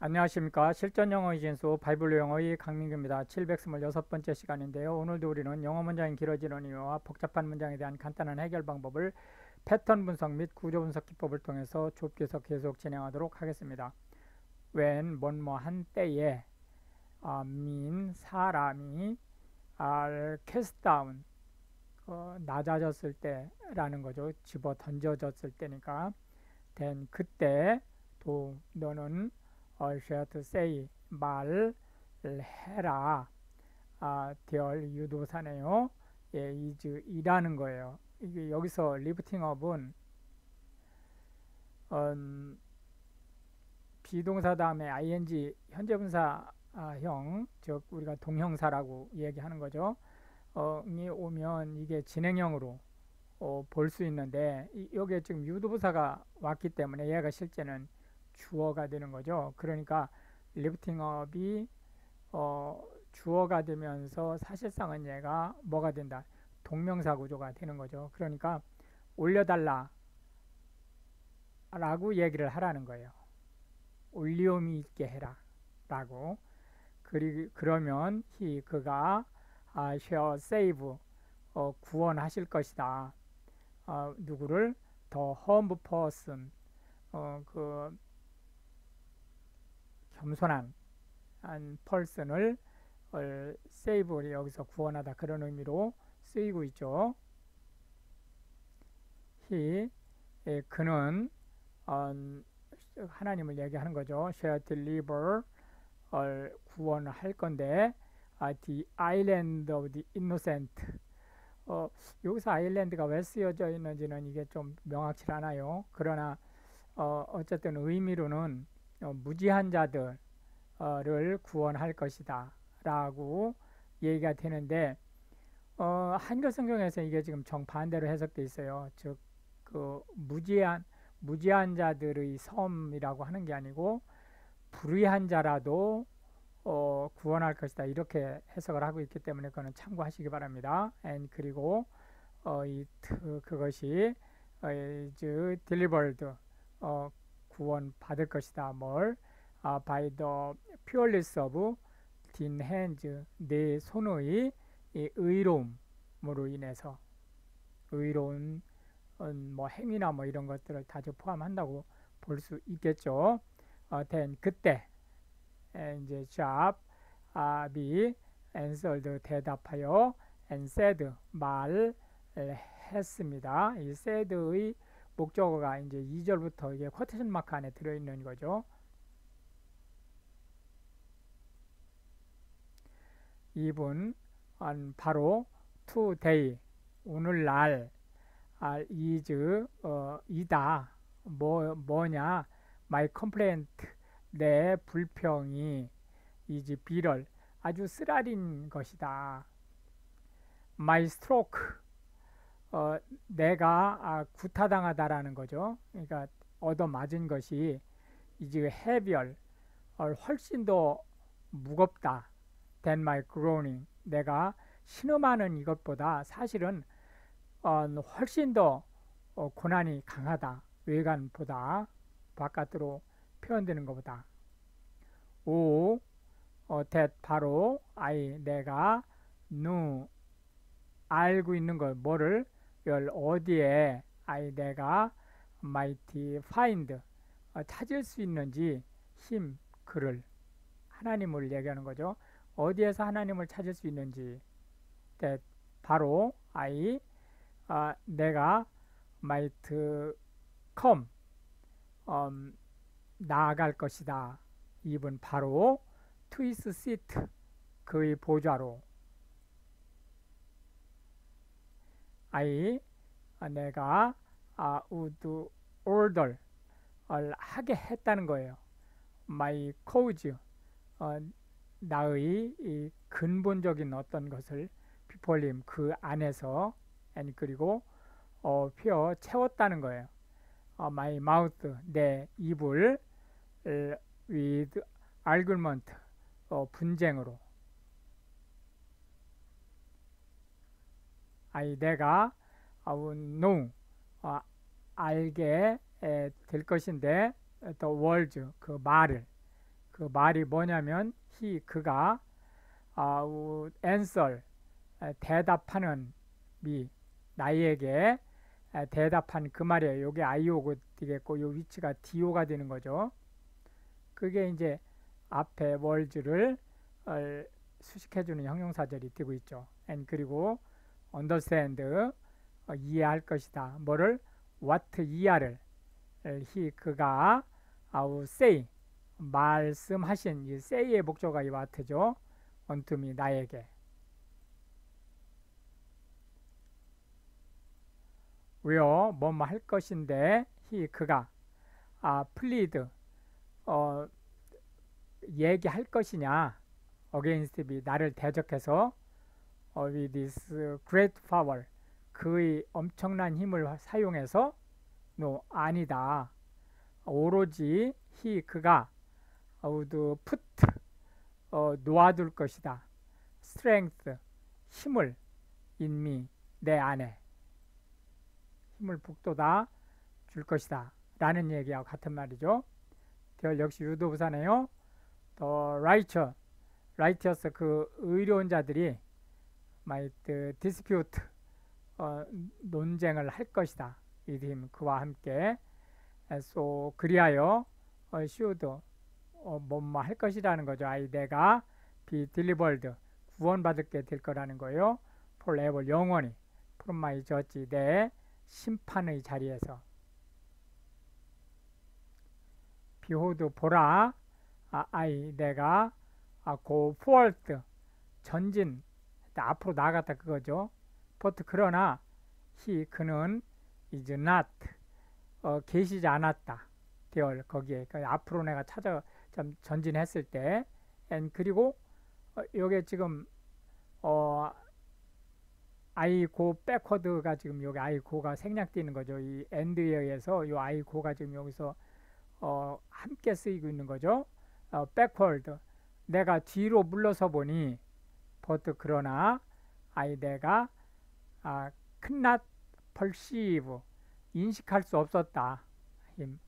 안녕하십니까. 실전 영어의 진수 바이블 영어의 강민규입니다. 726번째 시간인데요. 오늘도 우리는 영어 문장이 길어지는 이유와 복잡한 문장에 대한 간단한 해결 방법을 패턴 분석 및 구조 분석 기법을 통해서 좁게서 계속 진행하도록 하겠습니다. when 뭐뭐 한 때에 아, 민 사람이 알 캐스 다운 어, 낮아졌을 때라는 거죠. 집어 던져졌을 때니까. then 그때 thou 너는 어, shalt say 말을 해라 아, there 유도사네요. 예, is 이라는 거예요. 이게 여기서 lifting up은 음, 비동사 다음에 ing 현재분사형 즉 우리가 동형사라고 얘기하는 거죠. 어, 이 오면 이게 진행형으로 어, 볼 수 있는데 이, 여기에 지금 유도부사가 왔기 때문에 얘가 실제는 주어가 되는 거죠. 그러니까 리프팅업이 어, 주어가 되면서 사실상은 얘가 뭐가 된다? 동명사 구조가 되는 거죠. 그러니까 올려달라 라고 얘기를 하라는 거예요. 올리움이 있게 해라 라고 그리, 그러면 히 그가 아, shall save 어, 구원하실 것이다. 어, 누구를 더 humble person 어, 그 겸손한 한 펄슨을 세이브를 여기서 구원하다 그런 의미로 쓰이고 있죠. 히 예, 그는 어, 하나님을 얘기하는 거죠. shall deliver 어, 구원할 건데 아, the island of the innocent 어, 여기서 아일랜드가 왜 쓰여져 있는지는 이게 좀 명확치 않아요. 그러나 어, 어쨌든 의미로는 어, 무지한 자들을 구원할 것이다 라고 얘기가 되는데 어, 한글 성경에서 이게 지금 정반대로 해석되어 있어요. 즉 그 무지한 무지한 자들의 섬이라고 하는 게 아니고 불의한 자라도 어, 구원할 것이다 이렇게 해석을 하고 있기 때문에 그거는 참고하시기 바랍니다. and 그리고 어, 이 그것이 어, is delivered 어, 구원 받을 것이다. 뭘? 아, by the purest of thin hands 내 손의 의로움으로 인해서 의로운 음, 뭐 행위나 뭐 이런 것들을 다 포함한다고 볼 수 있겠죠. 어, then 그때 이제 job 아, be answered 대답하여 and said 말을 했습니다. 이 said의 목적어가 이제 2절부터 이게 쿼테션 마크 안에 들어있는 거죠. 이분 바로 today 오늘날 아, is 어, 이다 뭐 뭐냐 my complaint 내 불평이 is 비럴 아주 쓰라린 것이다 my stroke 어, 내가 아, 구타당하다라는 거죠. 그러니까 얻어맞은 것이 이제 해별 어, 훨씬 더 무겁다. than my groaning. 내가 신음하는 이것보다 사실은 어, 훨씬 더 어, 고난이 강하다. 외관보다 바깥으로 표현되는 것보다. 오, 어, that 바로 I 내가 누 알고 있는 것 뭐를 열 어디에 아이 내가 mighty find 어, 찾을 수 있는지 힘 그를 하나님을 얘기하는 거죠. 어디에서 하나님을 찾을 수 있는지 that 바로 아이 어, 내가 might 음, 나아갈 것이다. 이분 바로 his seat 그의 보좌로 I 내가 아, would order 하게 했다는 거예요. my cause 어, 나의 이 근본적인 어떤 것을 비폴림 그 안에서 and 그리고 어, 펴 채웠다는 거예요. 어, my mouth 내 입을 with argument 어, 분쟁으로 아이 내가 아우 know 어, 알게 에, 될 것인데 the words 그 말을 그 말이 뭐냐면 he 그가 아, 우, answer 대답하는 미 나에게 대답한 그 말이에요. 요게 i오가 되겠고 요 위치가 do가 되는 거죠. 그게 이제 앞에 월즈를 어, 수식해주는 형용사절이 되고 있죠. and 그리고 understand 어, 이해할 것이다. 뭐를 what 이하를 he 그가 아우 say 말씀하신 이 say의 목적어가 이 what죠. me 나에게 왜요? 뭐뭐 할 것인데 he 그가 아 plead 어 얘기할 것이냐 against me 나를 대적해서 어, with this great power. 그의 엄청난 힘을 사용해서 no 아니다. 오로지 he 그가 would put 어, 놓아둘 것이다. strength 힘을 me 내 안에. 힘을 북돋아 줄 것이다. 라는 얘기와 같은 말이죠. 별 역시 유도부사네요. 더 righteous righteous 그 의로운 자들이 might dispute 어, 논쟁을 할 것이다. 이힘 그와 함께. so 그리하여 어, should 어, 뭐뭐 할 것이라는 거죠. 아이 내가 be delivered 구원받게 될 거라는 거예요 forever 영원히 from my 내 심판의 자리에서. 비호드 보라 아, 아이 내가 아, go forward 전진 앞으로 나아갔다 그거죠 but 그러나 he 그는 is not 어, 계시지 않았다 되어 거기에 그러니까 앞으로 내가 찾아 좀 전진했을 때 and 그리고 어, 요게 지금 어 아이고 백워드가 지금 여기 아이고가 생략되는 거죠. 이 엔드에 의해서 이 아이고가 지금 여기서 어, 함께 쓰이고 있는 거죠. 어, backward. 내가 뒤로 물러서 보니 but 그러나 아이 내가 아, not perceive 인식할 수 없었다.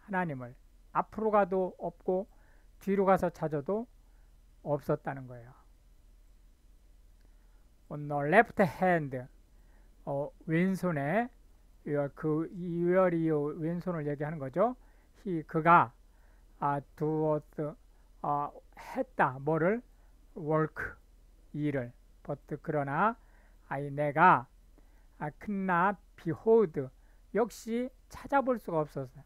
하나님을 앞으로 가도 없고 뒤로 가서 찾아도 없었다는 거예요. On the left hand 어, 왼손에 그 이열이요 왼손을 얘기하는 거죠. 히 그가 아 두어스 아 했다 뭐를 work 일을 but 그러나 아이 내가 아 could behold 역시 찾아볼 수가 없었어요.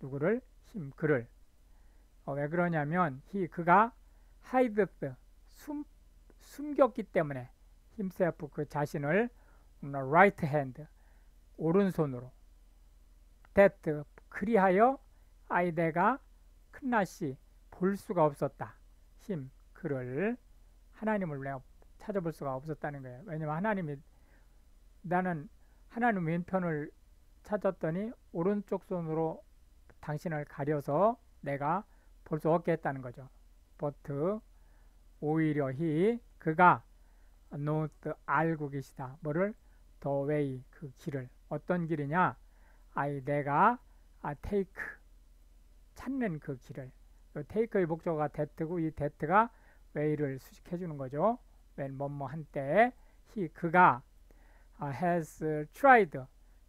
누구를 힘 그를 어, 왜 그러냐면 히 그가 hided 숨 숨겼기 때문에 himself 그 자신을 right hand 오른손으로 that 그리하여 아이데가 큰낫이 볼 수가 없었다. 힘 그를 하나님을 내가 찾아볼 수가 없었다는 거예요. 왜냐면 하나님이 나는 하나님 왼편을 찾았더니 오른쪽 손으로 당신을 가려서 내가 볼 수 없게 했다는 거죠. but 오히려 he 그가 knoweth 알고 계시다. 뭐를 the way 그 길을 어떤 길이냐? I 내가 아 take 찾는 그 길을 take의 목적어가 that이고 이 that이 way를 수식해 주는 거죠. when 뭐뭐 한때 he 그가 아, hath tried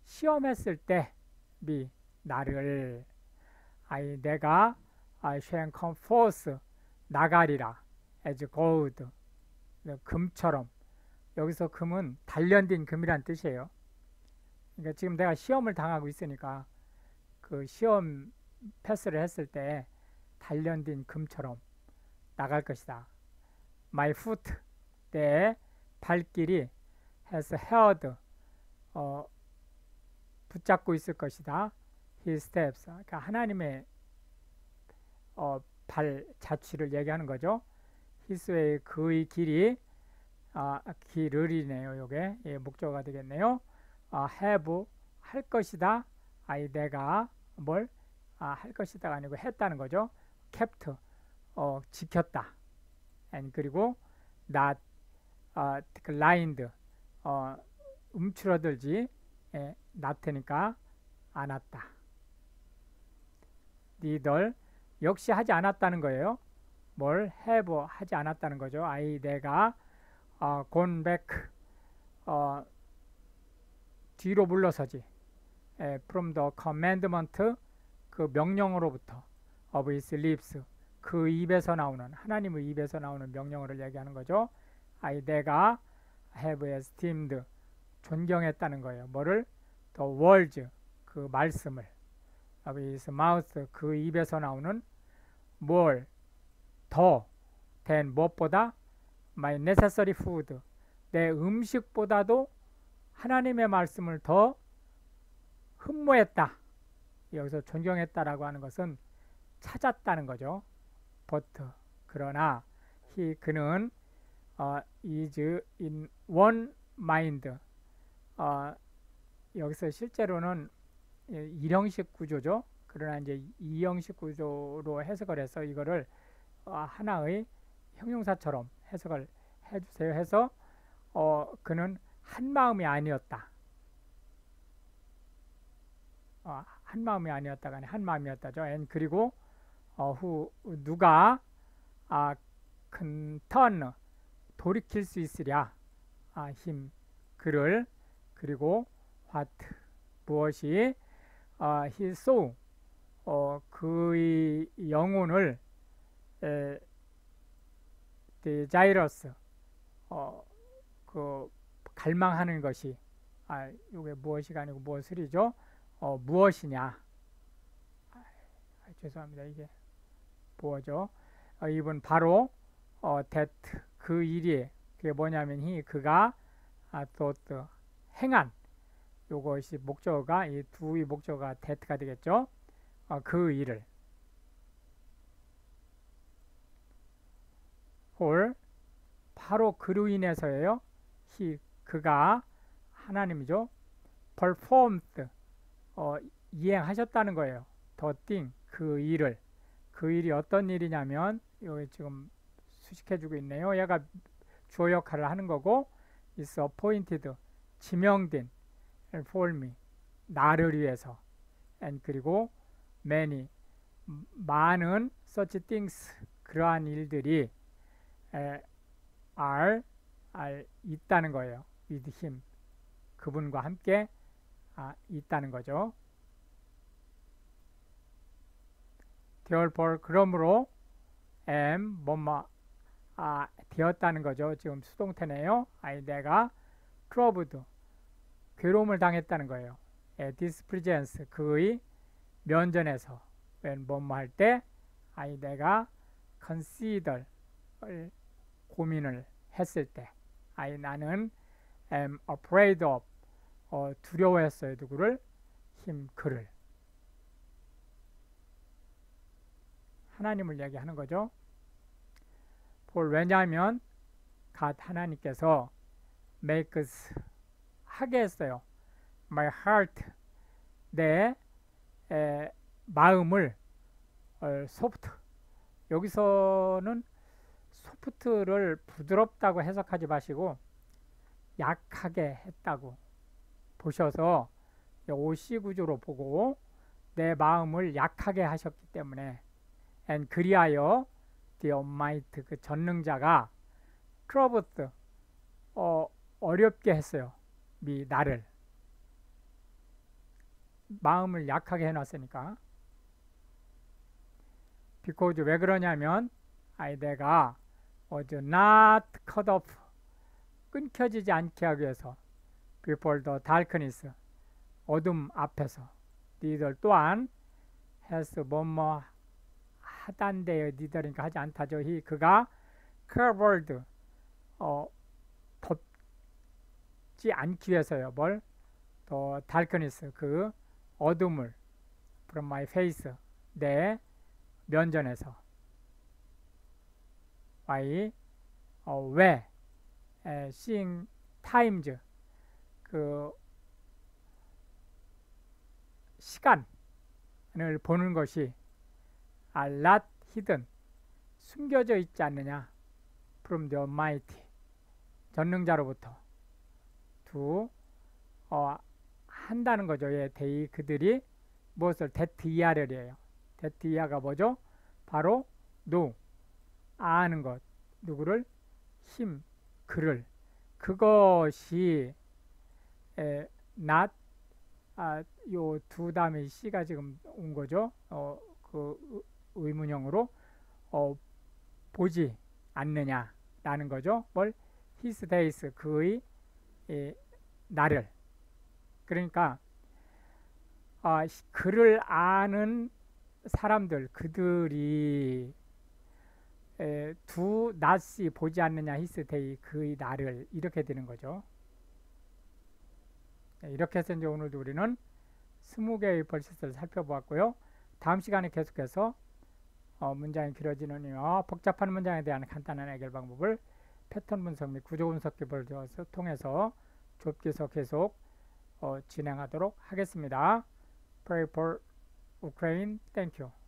시험했을 때 me 나를 I 내가 I shall come forth 나가리라 as gold 금처럼 여기서 금은 단련된 금이란 뜻이에요. 그러니까 지금 내가 시험을 당하고 있으니까 그 시험 패스를 했을 때 단련된 금처럼 나갈 것이다. My foot 내 발길이 has held 어, 붙잡고 있을 것이다. His steps 그러니까 하나님의 어, 발 자취를 얘기하는 거죠. His way 그의 길이 아, 길을이네요. 요게 예, 목적어가 되겠네요. 아, have 할 것이다. 아이 내가 뭘 아, 할 것이다가 아니고 했다는 거죠. kept 어, 지켰다. And 그리고 not 어, declined 어, 움츠러들지 예, not니까 않았다. 니들 역시 하지 않았다는 거예요. 뭘 have 하지 않았다는 거죠. I 내가 어, gone back 어, 뒤로 물러서지. 에, from the commandment 그 명령으로부터 of his lips 그 입에서 나오는 하나님의 입에서 나오는 명령어를 얘기하는 거죠. I 내가 have esteemed 존경했다는 거예요. 뭐를 the words 그 말씀을 his mouth 그 입에서 나오는 뭘더 than 무엇보다 my necessary food 내 음식보다도 하나님의 말씀을 더 흠모했다. 여기서 존경했다라고 하는 것은 찾았다는 거죠. But 그러나 he 그는 어, is in one mind 어, 여기서 실제로는 일형식 구조죠. 그러나 이제 이형식 구조로 해석을 해서 이거를 어, 하나의 형용사처럼 해석을 해주세요 해서 어, 그는 한 마음이 아니었다. 어, 한 마음이 아니었다가 한 마음이었다죠. 그리고 어, 후 누가 아, 큰턴 돌이킬 수 있으랴 아, 힘 그를 그리고 what 무엇이 아, he saw 어, 그의 영혼을 에, desirous 어, 그 갈망하는 것이 아, 이게 무엇이가 아니고 무엇을이죠? 어, 무엇이냐? 아, 죄송합니다. 이게 뭐죠? 어, 이분 바로 어, that 그 일이 그게 뭐냐면 이 그가 아, 또 행한 요것이 목적어가 이 두의 목적어가 that가 되겠죠? 어, 그 일을 홀 바로 그로 인해서예요. 히 그가 하나님이죠. performed 어, 이행하셨다는 거예요. 더 thing 그 일을 그 일이 어떤 일이냐면 여기 지금 수식해주고 있네요. 얘가 주어 역할을 하는 거고 is appointed 지명된 for me 나를 위해서 and 그리고 many 많은 such things 그러한 일들이 에, are, are 있다는 거예요. with him 그분과 함께 아, 있다는 거죠. Therefore 그러므로 am 뭐뭐 아, 되었다는 거죠. 지금 수동태네요. 아이 내가 troubled 괴로움을 당했다는 거예요. at his presence 그의 면전에서 when 뭐뭐 할 때 아이 내가 consider 고민을 했을 때 아이 나는 am afraid of 어, 두려워했어요. 누구를? 힘, 그를. 하나님을 얘기하는 거죠. 볼 왜냐하면 갓 하나님께서 makes 하게 했어요. my heart 내 에, 마음을 어, 소프트 여기서는 소프트를 부드럽다고 해석하지 마시고 약하게 했다고 보셔서 오시 구조로 보고 내 마음을 약하게 하셨기 때문에 and 그리하여 the Almighty 그 전능자가 트러버스 어, 어렵게 했어요. 미 나를 마음을 약하게 해놨으니까 because 왜 그러냐면 아이 내가 was not cut off 끊겨지지 않게 하기 위해서 before the darkness 어둠 앞에서 니들 또한 has 뭐뭐 하단데요 니들이니까 하지 않다죠. 히 그가 covered 어, 덮지 않기 위해서요. 뭘? 더 darkness 그 어둠을 from my face 내 면전에서. Why? 어, 왜 에, seeing times 그 시간을 보는 것이 are not hidden 숨겨져 있지 않느냐 from the Almighty 전능자로부터 두 어, 한다는 거죠. 예, 대의 그들이 무엇을 대트이하려래요. 대트이하가 뭐죠? 바로 no 아는 것 누구를 힘 그를 그것이 에, not 아, 요두 다음에 C가 지금 온 거죠. 어, 그 의문형으로 어, 보지 않느냐라는 거죠. 뭘 his days 그의 예, 나를 그러니까 아, 그를 아는 사람들 그들이 에, do not see 보지 않느냐 his days 그의 나를 이렇게 되는 거죠. 네, 이렇게 해서 이제 오늘도 우리는 스무 개의 verses를 살펴보았고요. 다음 시간에 계속해서 어, 문장이 길어지는 이유와 복잡한 문장에 대한 간단한 해결 방법을 패턴 분석 및 구조 분석 기법을 통해서 좁기서 계속 어, 진행하도록 하겠습니다. Pray for Ukraine. Thank you.